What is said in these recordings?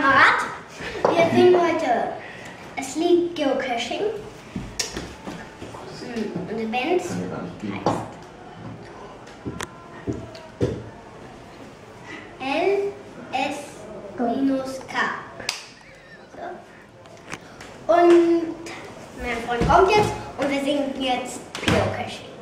Kamerad. Wir sehen heute das Lied Geocaching. Und die Band heißt. LS-K. So. Und mein Freund kommt jetzt und wir singen jetzt Geocaching.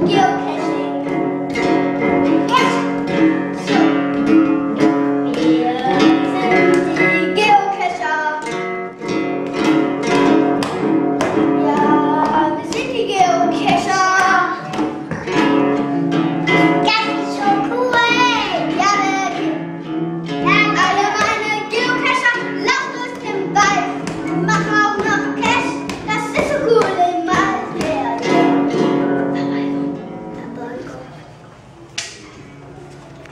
Thank you.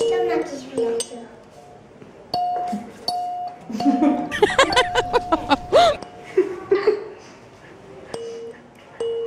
Stomach monkeys. real.